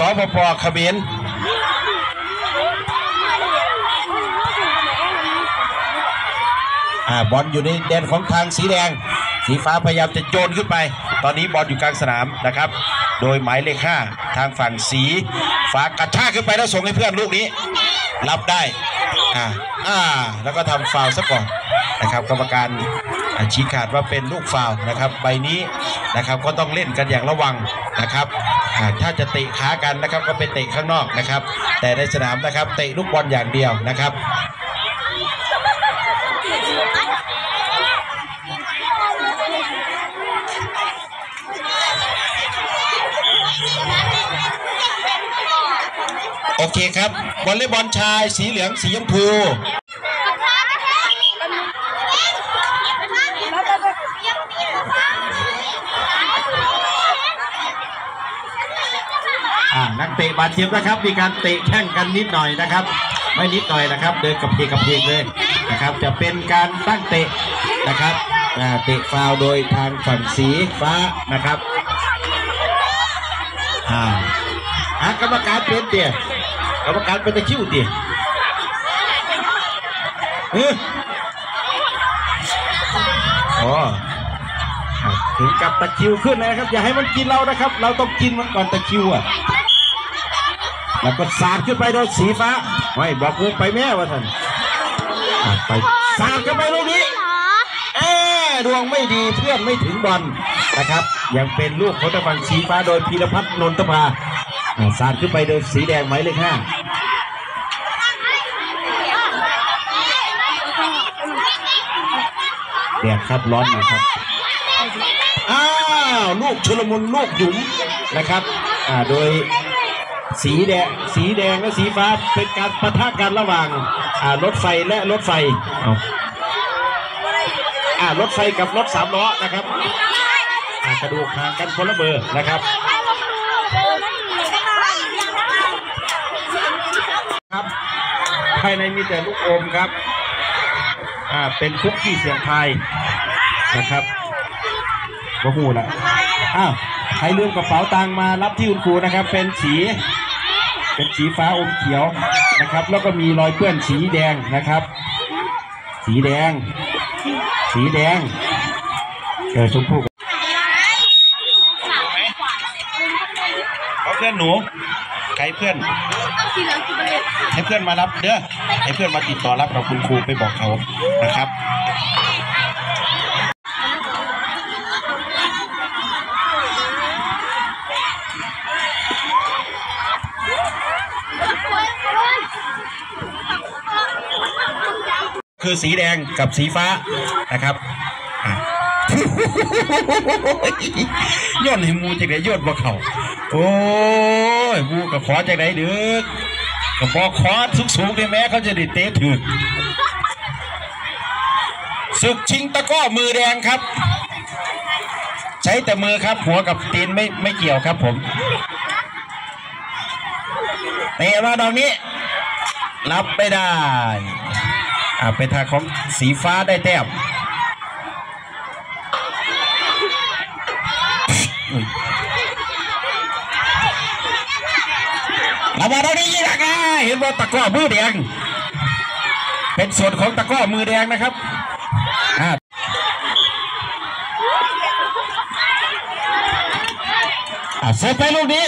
สปปเขมรอ่าบอลอยู่ในแดนของทางสีแดง สีฟ้าพยายามจะโยนขึ้นไป ตอนนี้บอลอยู่กลางสนามนะครับ โดยหมายเลขห้าทางฝั่งสีฟ้ากระชากขึ้นไปแล้วส่งให้เพื่อนลูกนี้ รับได้ อ่าอ่าแล้วก็ทำฟาวล์ซะก่อนนะครับกรรมการอ่าชี้ขาดว่าเป็นลูกฟาวล์นะครับ ใบนี้นะครับก็ต้องเล่นกันอย่างระวังนะครับอ่า ถ้าจะเตะขากันนะครับก็ไปเตะข้างนอกนะครับ แต่ในสนามนะครับเตะลูกบอลอย่างเดียวนะครับโอเคครับวอลเลย์บอลชายสีเหลืองสีชมพู อ่านัก เตะบาดเจ็บนะครับ มีการเตะแข่งกันนิดหน่อยนะครับ ไม่นิดหน่อยนะครับ เดินกับเพกกับเพกเลยนะครับ จะเป็นการตั้งเตะนะครับเตะฟาวโดยทางฝั่งสีฟ้านะครับอ่าอ่ากรรมการเป็นเตียกรรมการเป็นตะคิวเตียเอออ๋อถึงกับตะคิวขึ้นนะครับ อย่าให้มันกินเรานะครับ เราต้องกินมันก่อนตะคิวอะ แล้วก็สาดขึ้นไปโดยสีฟ้าไม่บอกเพื่อนไปแม่วะท่านไปสาดขึ้นไปลูกนี้เอ๊ดวงไม่ดีเพื่อนไม่ถึงบอลนะครับ ยังเป็นลูกของตะวันสีฟ้าโดยพีรพัฒน์นนทภาสาดขึ้นไปโดยสีแดงหมายเลขห้าแดดครับร้อนนะครับอ้าวลูกชุลมุนลูกหยุมนะครับ อ่าโดย สีแดงสีแดงและสีฟ้าเป็นการปะทะกันระหว่างอ่ารถไฟและรถไฟเอาอ่ารถไฟกับรถสามล้อนะครับอ่ากระดูกห่างกันคนละเบอร์นะครับครับภายในมีแต่ลูกอมครับอ่าเป็นคุกกี้เสียงไทายนะครับก็หูละอ้าว ใครลืมกระเป๋าตังค์มารับที่คุณครูนะครับ เป็นสี เป็นสีฟ้าอมเขียวนะครับ แล้วก็มีรอยเปื้อนสีแดงนะครับ สีแดง สีแดงเออชมพู่เขาเพื่อนหนูใครเพื่อนให้เพื่อนมารับเด้อให้เพื่อนมาติดต่อรับกับคุณครูไปบอกเขานะครับ คือสีแดงกับสีฟ้านะครับย่นให้มูจากไหนย่นบ่เขาโอ้ยมูกับขอจากไหนเด้อกับบอกขอสูงสูงได้แม้เขาจะได้เตะถึกศึกชิงตะก้อมือแดงครับ ใช้แต่มือครับ หัวกับตีนไม่ไม่เกี่ยวครับผมเตะมาดอกนี้รับไม่ได้ อ่าเป็นทางของสีฟ้าได้แต้มเรามาเรานี้ยิงนะเห็นว่าตะก้อมือแดง เป็นส่วนของตะก้อมือแดงนะครับอ่าเซตไปลูกนี้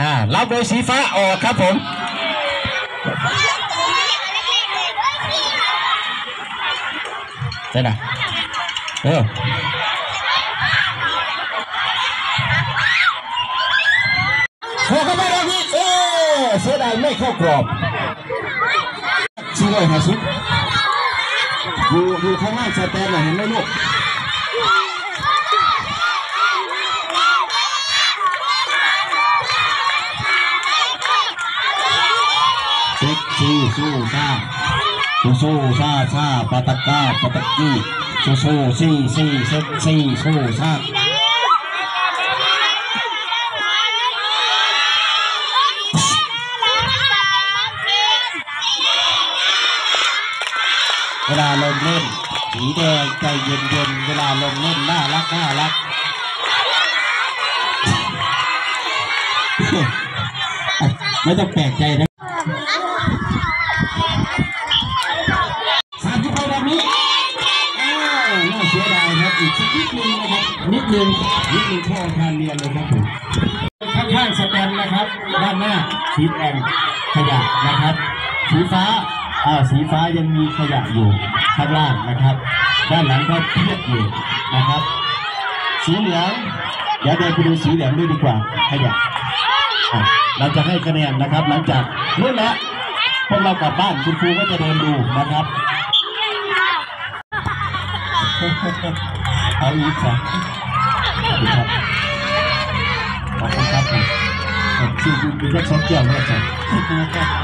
อ่ารับโดยสีฟ้าออกครับผม ใช่ไหมเออโผล่เข้ามาตรงนี้เออเสียดายไม่เข้ากรอบ สู้สู้ซาซาปาตะก้าปาตะกี้สู้สู้ซี่ซี่เซ็กซี่สู้ซาเวลาลงเล่นสีแดงใจเย็นเย็นเวลาลงเล่นน่ารักน่ารักไม่ต้องแปลกใจนะสามที่ไปแบบนี้อ้าวน่าเสียดายครับอีกสักนิดนึงนะครับ นิดนึงนิดนึงเข้าอาคารเรียนเลยครับผมข้างๆสแตนนะครับ ด้านหน้าสีแดงขยะนะครับ สีฟ้าอ่าสีฟ้ายังมีขยะอยู่ข้างล่างนะครับ ด้านหลังก็เพียบอยู่นะครับ สีเหลืองเดี๋ยวเดินไปดูสีเหลืองด้วยดีกว่าขยะเราจะให้คะแนนนะครับ หลังจากนู่นแหละพวกเรากลับบ้านคุณครูก็จะเดินดูนะครับเอาอีกครับขอบคุณครับ ขอบคุณครับผมผมชื่อคุณเป็นแค่ช็อตเกี่ยวนะครับ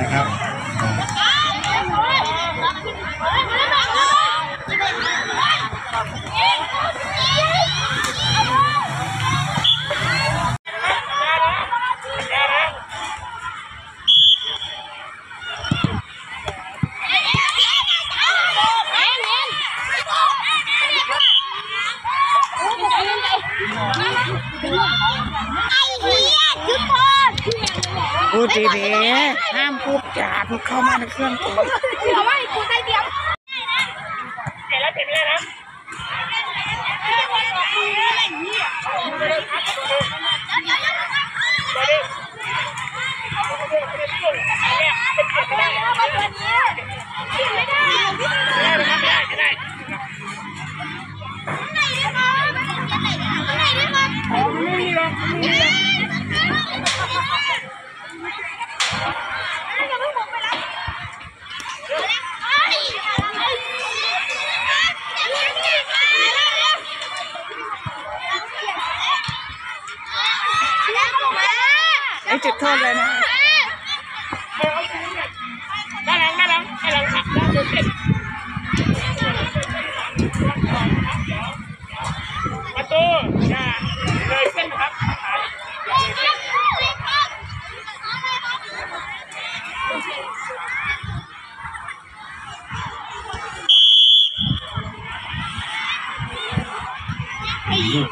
นะครับ พูดดีๆห้ามพูดจาด เข้ามาในเครื่องตัวเดี๋ยวว่กูจะ โทษเลยนะด้านหลังด้านหลังให้หลังขับด้านเดินเสร็จประตูอย่าเลยเส้นครับ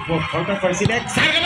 พวกของตะฟันสีแดงใส่กัน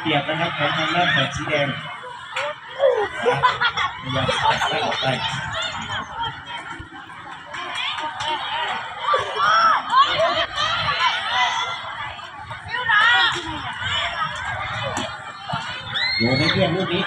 เปรียบนะครับของทางด้านแบบสีแดงพยายามตัดได้ออกได้โยนให้เพื่อนลูกนี้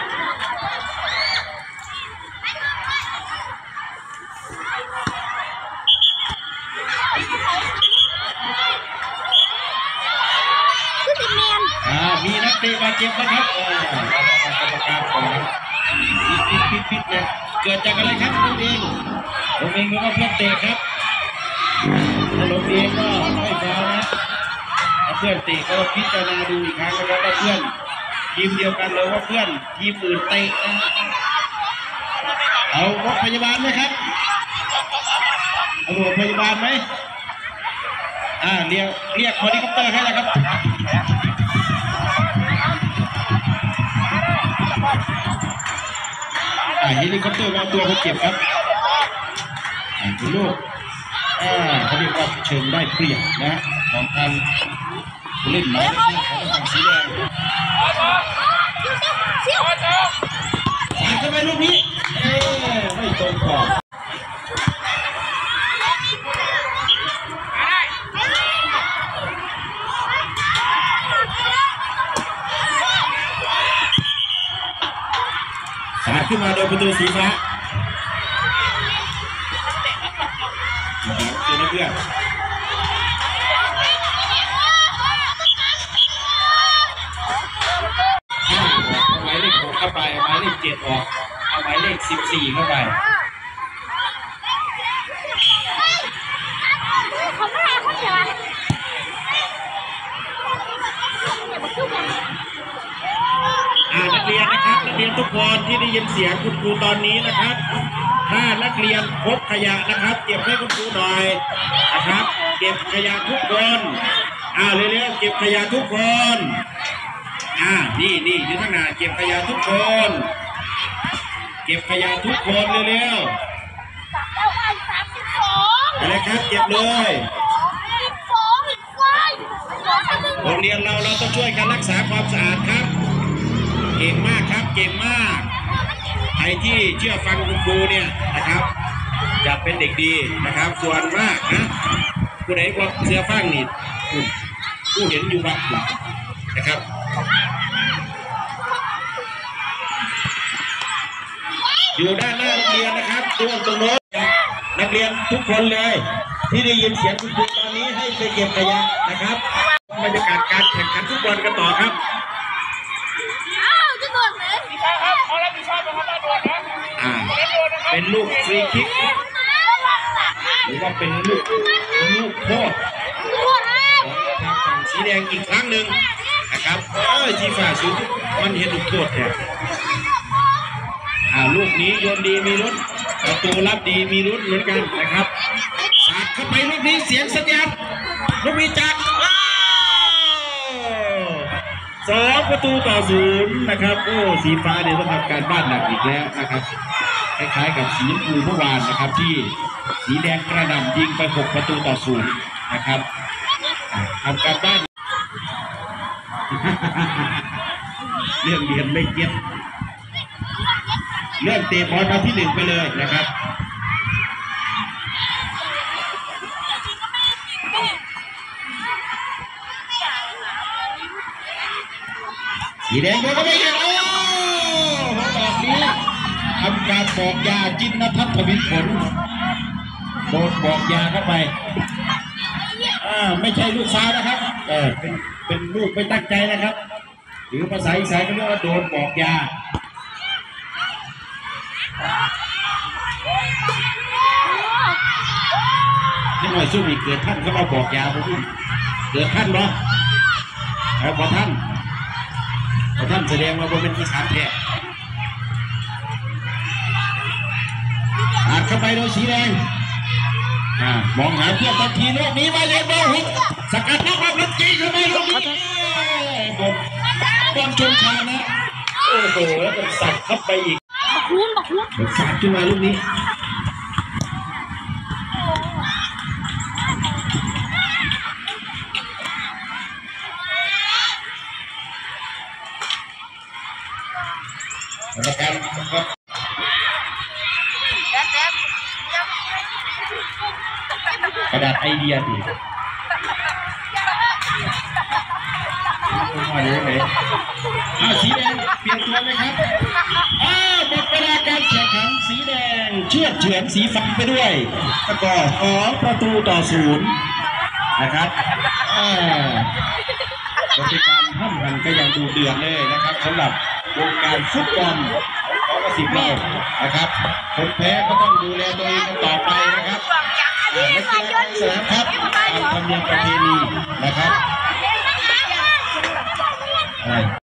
เอนเตะครับถ้าผมเองก็ไม่ฟาวล์นะถ้าเพื่อนเตะก็พิจารณาดูอีกครั้งนะครับว่าเพื่อนทีมเดียวกันหรือว่าเพื่อนทีมอื่นเตะนะเอารถพยาบาลไหมครับเอารถพยาบาลไหมอ่าเรียกเรียกเฮลิคอปเตอร์ให้แล้วครับอ่าเฮลิคอปเตอร์มาเอาตัวเขาเก็บครับ อ่าเป็นลูกอ่าเขาเรียกว่าเชิงได้เปรียบนะของทางเล่นหมายเลขห้าของทางสีแดงเสี่ยวผ่านเข้าไปลูกนี้ไม่ตรงกรอบสาดขึ้นมาโดยประตูสีฟ้า เจอนักเพื่อนห้าหมายเลขหกเข้าไปหมายเลขเจ็ดออกเอาหมายเลขสิบสี่เข้าไปเขาไม่ให้เขาเสียอ่านักเรียนนะครับนักเรียนทุกคนที่ได้ยินเสียงคุณครูตอนนี้นะครับ ถ้านักเรียนพบขยะนะครับเก็บให้คุณครูหน่อยนะครับ เก็บขยะทุกคนอ่าเร็วๆเก็บขยะทุกคนอ่านี่นี่อยู่ข้างหน้าเก็บขยะทุกคน เก็บขยะทุกคนเร็วแล้วอันสามสิบสองๆไปเลยครับเก็บเลยสิบสองอีกไฟสองพันหนึ่งโรงเรียนเราเราต้องช่วยกันรักษาความสะอาดครับ เก่งมากครับเก่งมากใคร ที่เชื่อฟังคุณครูเนี่ยนะครับ จะเป็นเด็กดีนะครับ ส่วนมากนะผู้ใดบอกเชื่อฟังนี่ผู้เห็นอยู่วัดคุณนะครับอยู่ด้านหน้าโรงเรียนนะครับตรงตรงโน้นนักเรียนทุกคนเลย ที่ได้ยินเสียงคุณครูตอนนี้ให้ไปเก็บขยะนะครับบรรยากาศการแข่งขันฟุตบอลกันต่อครับอ้าวจะโดนไหม ครับเขารับผิดชอบนะครับด้านโดนนะอ่าเป็นลูกฟรีคิกหรือว่าเป็นลูกลูกโทษโทษนะของทางฝั่งสีแดงอีกครั้งหนึ่งนะครับเอ้ยทีฝ่าสูงมันเห็นลูกโทษเนี่ยอ่าลูกนี้โยนดีมีลุ้นประตูรับดีมีลุ้นเหมือนกันนะครับสาดเข้าไปลูกนี้เสียงสัญญาณลูกนี้จักว้าว สองประตูต่อศูนย์นะครับโอ้สีฟ้าเนี่ยต้องทำการบ้านหนักอีกแล้วนะครับคล้ายๆกับสีชมพูเมื่อวานนะครับ ที่สีแดงกระหน่ำยิงไป6ประตูต่อศูนย์นะครับอ่าทำการบ้าน เรื่องเรียนไม่เก็บเรื่องเตะบอลมาที่หนึ่งไปเลยนะครับ สีแดงโดนเข้าไปอีกโอ้หัวดอกนี้ทำการบอกยาจินนทัศน์ทวินผลโดนบอกยาเข้าไปอ่าไม่ใช่ลูกฟ้าวนะครับเออเป็นเป็นลูกไม่ตั้งใจนะครับ หรือภาษาอีสานก็เรียกว่าโดนบอกยานี่หน่อยสู้อีกเกิดท่านเขามาบอกยาผมเกิดท่านเนาะแล้วพอท่าน พอท่านแสดงว่าบ่เป็นอีสานแท้อาดเข้าไปโดยสีแดงอ่ามองหาเพื่อนทันทีลูกนี้มาเลยบอลหุกสกัดลูกบอลลูกจีเข้าไปลูกนี้บอลบอลชนคานนะโอ้โหแล้วมันสับเข้าไปอีกบักหุ้นบักหุ้นมันสับขึ้นมาลูกนี้ กระดาษไอเดียดิมาอยู่ไหนอ้าวสีแดงเปลี่ยนตัวไหมครับ อ้าวหมดเวลาการแข่งขันสีแดงเชือดเฉือนสีฟ้าไปด้วยสกอร์สองประตูต่อศูนย์นะครับอ่ากติกาห้ามกันก็ยังดูเดือดเลยนะครับสำหรับวงการฟุตบอลของกสิบเรานะครับคนแพ้ก็ต้องดูแลตัวเองกันต่อไปนะครับ อ่านักกีฬาในสนามครับตามธรรมเนียมประเพณีนะครับอะไร